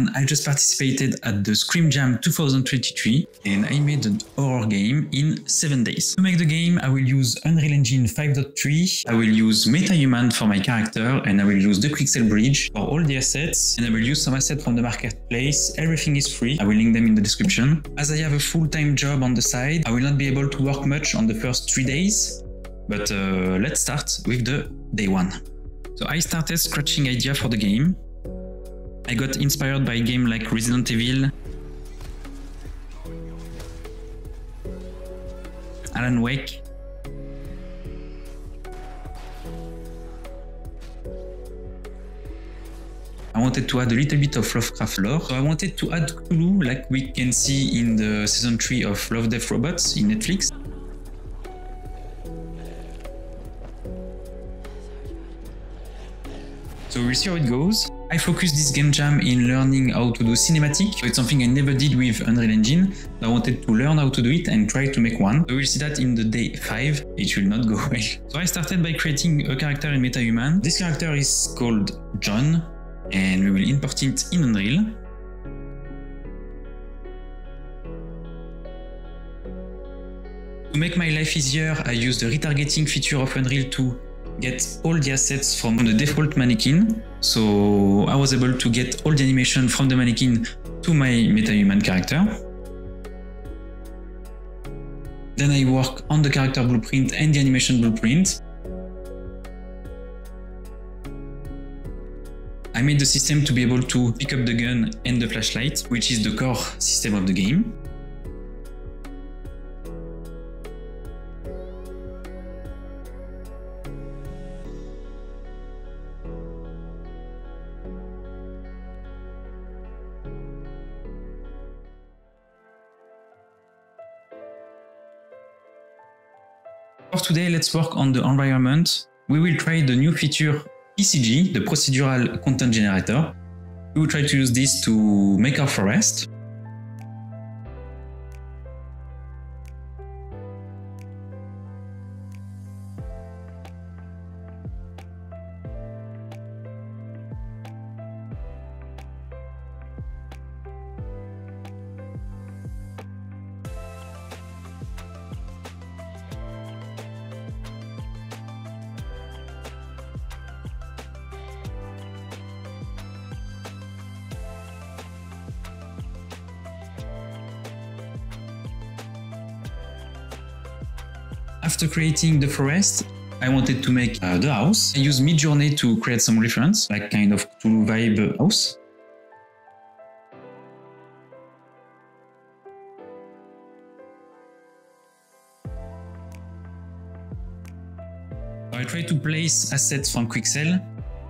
One, I just participated at the Scream Jam 2023 and I made an horror game in 7 days. To make the game, I will use Unreal Engine 5.3, I will use MetaHuman for my character and I will use the Quixel Bridge for all the assets and I will use some assets from the marketplace. Everything is free, I will link them in the description. As I have a full-time job on the side, I will not be able to work much on the first 3 days, but uh, let's start with the day 1. So I started scratching idea for the game. I got inspired by a game like Resident Evil, Alan Wake, I wanted to add a little bit of Lovecraft lore. So I wanted to add Cthulhu like we can see in the season 3 of Love, Death, Robots in Netflix. So we'll see how it goes. I focused this game jam in learning how to do cinematic. It's something I never did with Unreal Engine. I wanted to learn how to do it and try to make one. So we'll see that in the day 5. It will not go well. So I started by creating a character in MetaHuman. This character is called John and we will import it in Unreal. To make my life easier, I use the retargeting feature of Unreal to get all the assets from the default mannequin. So I was able to get all the animation from the mannequin to my MetaHuman character. Then I work on the character blueprint and the animation blueprint. I made the system to be able to pick up the gun and the flashlight, which is the core system of the game. Let's work on the environment. We will try the new feature PCG, the procedural content generator. We will try to use this to make our forest. After creating the forest, I wanted to make uh, the house. I used Midjourney to create some reference, like kind of Cthulhu vibe house. I tried to place assets from Quixel,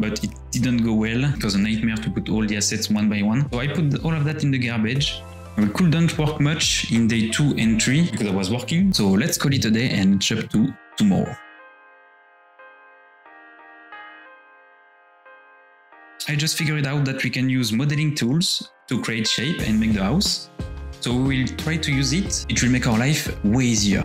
but it didn't go well. It was a nightmare to put all the assets one by one. So I put all of that in the garbage. We couldn't work much in day 2 and 3 because I was working, so let's call it a day and jump to tomorrow. I just figured out that we can use modeling tools to create shape and make the house. So we will try to use it. It will make our life way easier.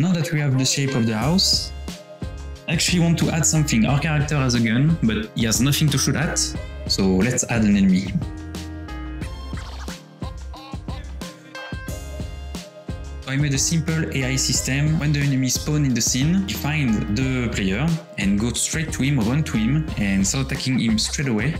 Now that we have the shape of the house, I actually want to add something. Our character has a gun, but he has nothing to shoot at, so let's add an enemy. I made a simple AI system. When the enemy spawn in the scene, you find the player and go straight to him, run to him, and start attacking him straight away.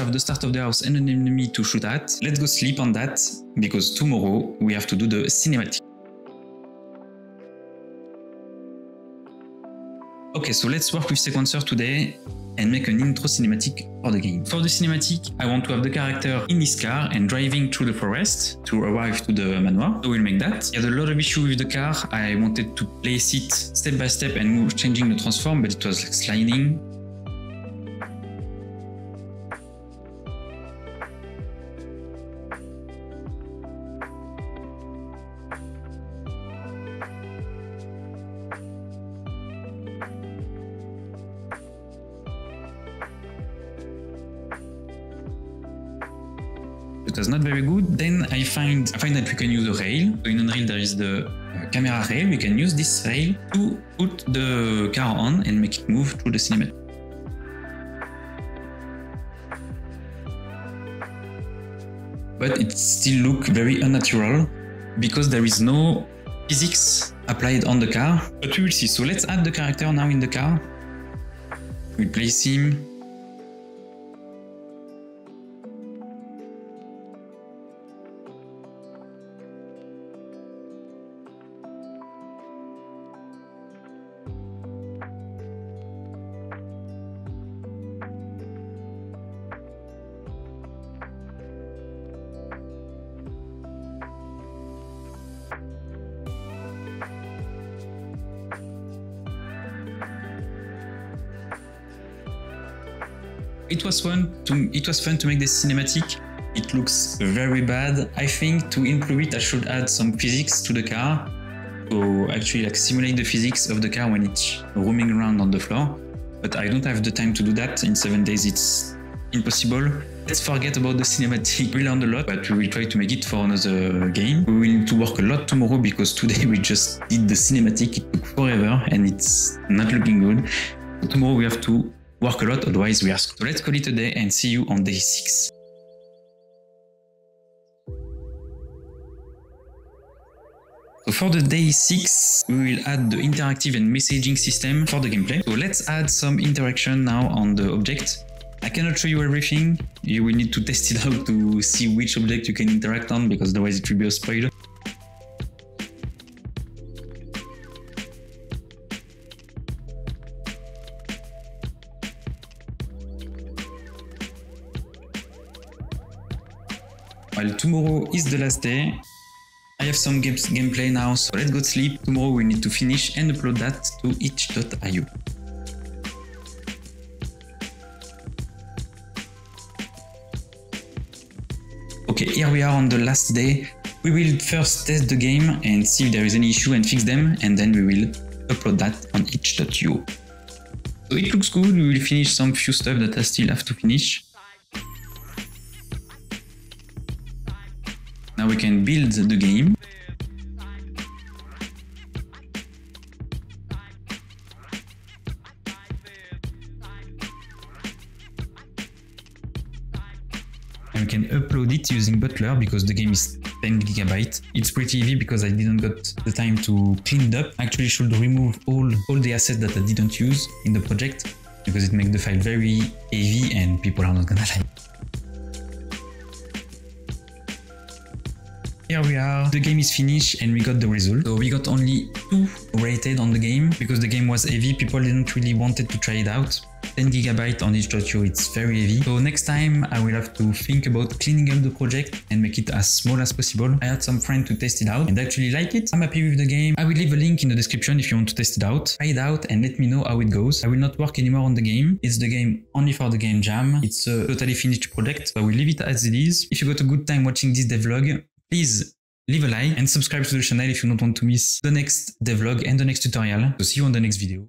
Have the start of the house and an enemy to shoot at, let's go sleep on that, because tomorrow we have to do the cinematic. Okay, so let's work with Sequencer today and make an intro cinematic for the game. For the cinematic, I want to have the character in this car and driving through the forest to arrive to the manoir. So we'll make that. I had a lot of issue with the car. I wanted to place it step by step and changing the transform, but it was like sliding. It was not very good. Then I find I find that we can use a rail. In Unreal there is the uh, camera rail. We can use this rail to put the car on and make it move through the cinematic. But it still look very unnatural because there is no physics applied on the car. But we will see. So let's add the character now in the car. We place him it was fun to it was fun to make this cinematic. It looks very bad. I think to improve it, I should add some physics to the car to actually like simulate the physics of the car when it's roaming around on the floor. But I don't have the time to do that. In seven days, it's impossible. Let's forget about the cinematic. We learned a lot, but we will try to make it for another game. We will need to work a lot tomorrow because today we just did the cinematic. It took forever and it's not looking good. So tomorrow we have to work a lot, otherwise we are screwed. So let's call it a day and see you on day 6. So for the day 6, we will add the interactive and messaging system for the gameplay. So let's add some interaction now on the object. I cannot show you everything, you will need to test it out to see which object you can interact on because otherwise it will be a spoiler. Well, tomorrow is the last day. I have some games, gameplay now, so let's go sleep. Tomorrow we need to finish and upload that to itch.io. Okay, here we are on the last day. We will first test the game and see if there is any issue and fix them, and then we will upload that on itch.io. So it looks good, we will finish some few stuff that I still have to finish. We can build the game. And we can upload it using Butler because the game is 10 gigabyte. It's pretty easy because I didn't got the time to clean it up. Actually should remove all, all the assets that I didn't use in the project because it makes the file very heavy and people are not gonna like Here we are, the game is finished and we got the result. So we got only 2 rated on the game because the game was heavy, people didn't really wanted to try it out. 10 gigabyte on itch.io, it's very heavy. So next time I will have to think about cleaning up the project and make it as small as possible. I had some friends to test it out and actually like it. I'm happy with the game. I will leave a link in the description if you want to test it out. Try it out and let me know how it goes. I will not work anymore on the game. It's the game only for the game jam. It's a totally finished project. So I will leave it as it is. If you got a good time watching this devlog, please leave a like and subscribe to the channel if you don't want to miss the next devlog and the next tutorial. So see you on the next video.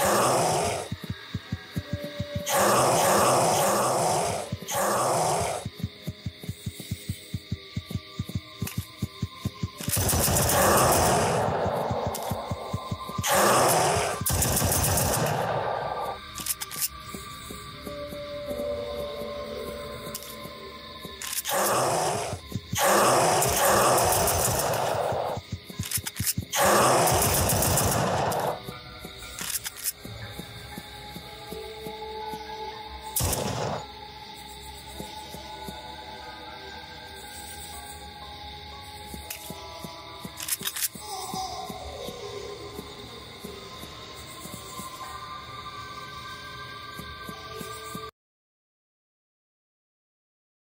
Oh.